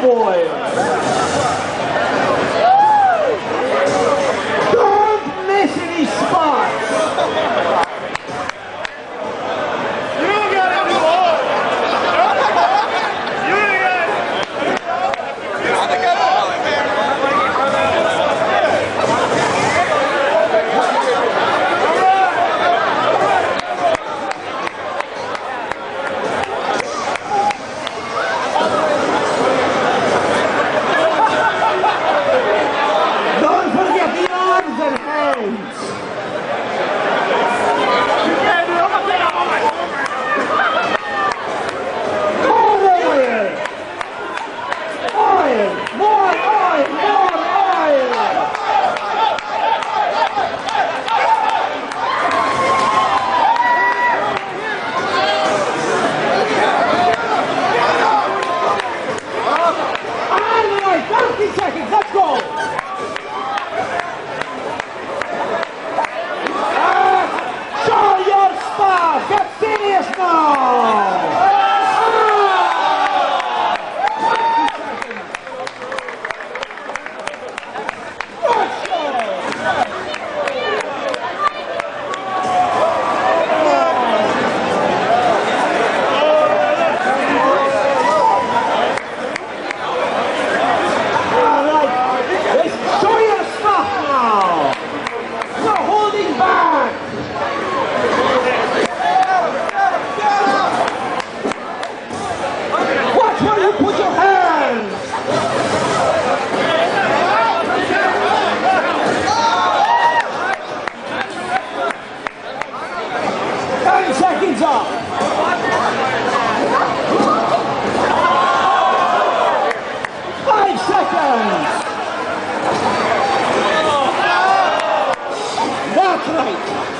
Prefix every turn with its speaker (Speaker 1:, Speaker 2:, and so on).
Speaker 1: Cowboys. hands up. Five seconds. That's right.